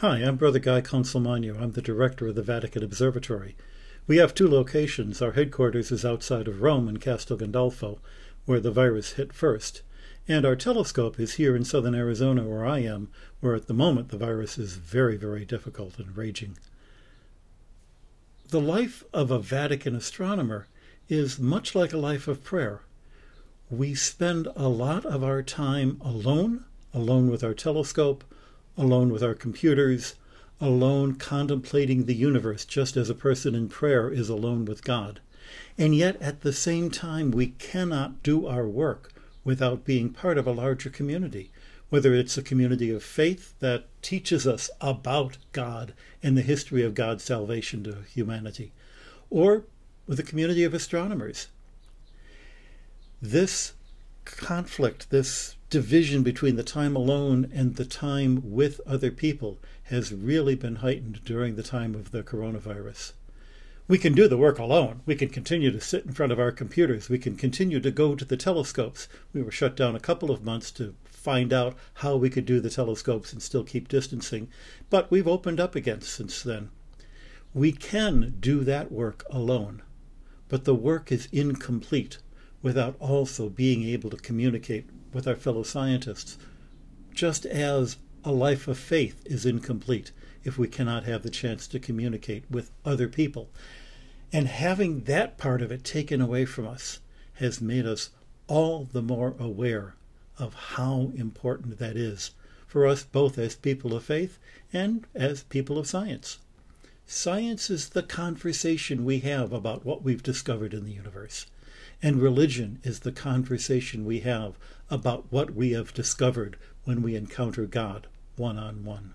Hi, I'm Brother Guy Consolmagno. I'm the director of the Vatican Observatory. We have two locations. Our headquarters is outside of Rome in Castel Gandolfo, where the virus hit first. And our telescope is here in southern Arizona, where I am, where at the moment the virus is very, very difficult and raging. The life of a Vatican astronomer is much like a life of prayer. We spend a lot of our time alone, alone with our telescope, alone with our computers, alone contemplating the universe, just as a person in prayer is alone with God. And yet, at the same time, we cannot do our work without being part of a larger community, whether it's a community of faith that teaches us about God and the history of God's salvation to humanity, or with a community of astronomers. This conflict, this division between the time alone and the time with other people has really been heightened during the time of the coronavirus. We can do the work alone. We can continue to sit in front of our computers. We can continue to go to the telescopes. We were shut down a couple of months to find out how we could do the telescopes and still keep distancing, but we've opened up again since then. We can do that work alone, but the work is incomplete without also being able to communicate with our fellow scientists, just as a life of faith is incomplete if we cannot have the chance to communicate with other people. And having that part of it taken away from us has made us all the more aware of how important that is for us both as people of faith and as people of science. Science is the conversation we have about what we've discovered in the universe. And religion is the conversation we have about what we have discovered when we encounter God one on one.